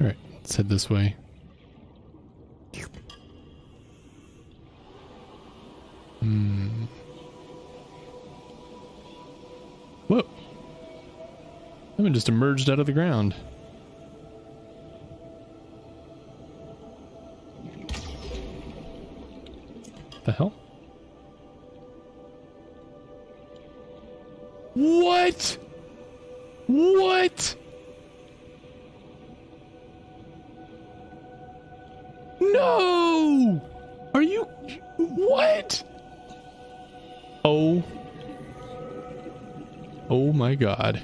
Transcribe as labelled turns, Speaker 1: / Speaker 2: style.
Speaker 1: let's head this way. Hmm. Whoa. Someone just emerged out of the ground. The hell? What? What? No! Are you... What? Oh. Oh my god.